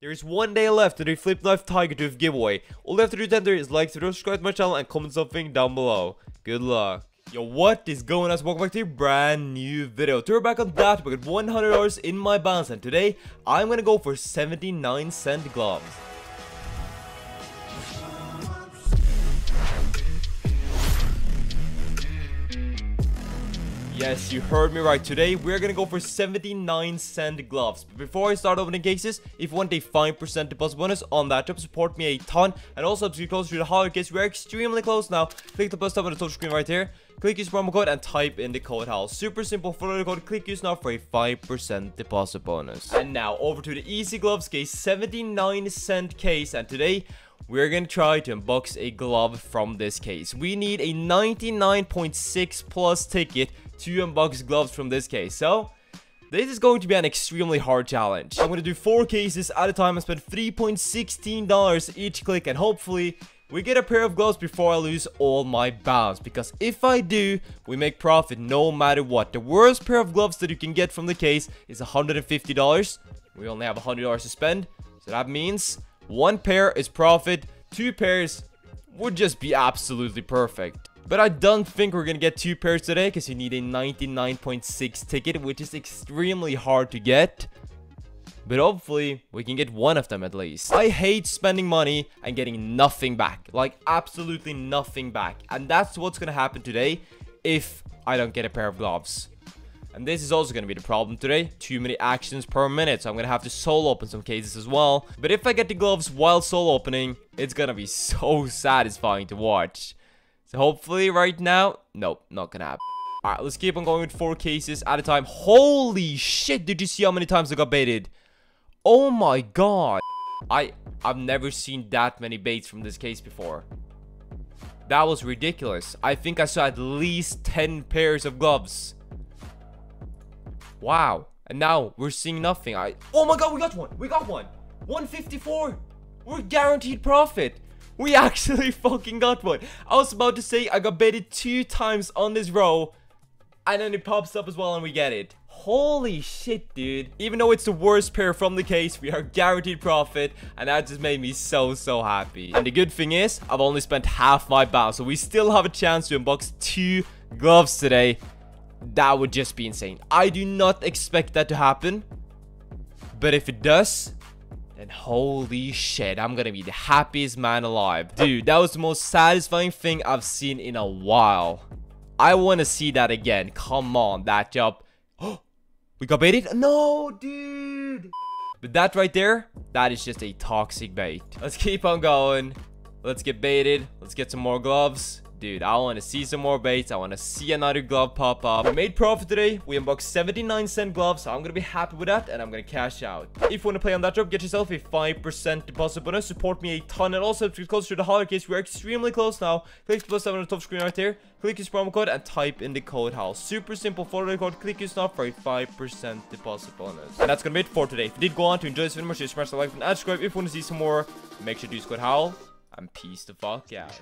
There is one day left to the Flip Knife Tiger Tooth giveaway. All you have to do to enter is like, subscribe to my channel, and comment something down below. Good luck. Yo, what is going on? Welcome back to a brand new video. Today we're back on that. We got $100 in my balance, and today I'm gonna go for 79 cent gloves. Yes, you heard me right. Today, we're gonna go for 79 cent gloves. Before I start opening cases, if you want a 5% deposit bonus on DatDrop, support me a ton. And also, to be closer to the holiday case, we're extremely close now. Click the plus tab on the top screen right here. Click use promo code and type in the code HAL. Super simple. Follow the code. Click use now for a 5% deposit bonus. And now, over to the Easy Gloves case, 79 cent case. And today, we're gonna try to unbox a glove from this case. We need a 99.6 plus ticket to unbox gloves from this case. So, this is going to be an extremely hard challenge. I'm to do 4 cases at a time and spend $3.16 each click and hopefully we get a pair of gloves before I lose all my balance because if I do, we make profit no matter what. The worst pair of gloves that you can get from the case is $150. We only have $100 to spend, so that means one pair is profit, two pairs would just be absolutely perfect. But I don't think we're gonna get two pairs today because you need a 99.6 ticket, which is extremely hard to get. But hopefully, we can get one of them at least. I hate spending money and getting nothing back. Like, absolutely nothing back. And that's what's gonna happen today if I don't get a pair of gloves. And this is also going to be the problem today. Too many actions per minute. So I'm going to have to solo open some cases as well. But if I get the gloves while solo opening, it's going to be so satisfying to watch. So hopefully right now, nope, not gonna happen. Alright, let's keep on going with four cases at a time. Holy shit, did you see how many times I got baited? Oh my god. I, I've never seen that many baits from this case before. That was ridiculous. I think I saw at least 10 pairs of gloves. Wow. And now we're seeing nothing. I Oh my god, we got one. We got one. 154. We're guaranteed profit. We actually fucking got one. I was about to say I got baited two times on this row. And then it pops up as well and we get it. Holy shit, dude. Even though it's the worst pair from the case, we are guaranteed profit. And that just made me so, so happy. And the good thing is, I've only spent half my balance. So we still have a chance to unbox two gloves today. That would just be insane. I do not expect that to happen. But if it does, then holy shit, I'm gonna be the happiest man alive. Dude, that was the most satisfying thing I've seen in a while. I want to see that again. Come on, DatDrop. we got baited? No, dude. But that right there, that is just a toxic bait. Let's keep on going. Let's get baited. Let's get some more gloves. Dude, I want to see some more baits. I want to see another glove pop up. We made profit today. We unboxed 79 cent gloves. So I'm going to be happy with that. And I'm going to cash out. If you want to play on DatDrop, get yourself a 5% deposit bonus. Support me a ton. And also, subscribe to the holiday case, we're extremely close now. Click the plus 7 on the top screen right there. Click this promo code and type in the code HAL. Super simple. Follow the code. Click use now for a 5% deposit bonus. And that's going to be it for today. If you did go on to enjoy this video, make smash the like button and subscribe. If you want to see some more, make sure to use code HAL and peace the fuck out.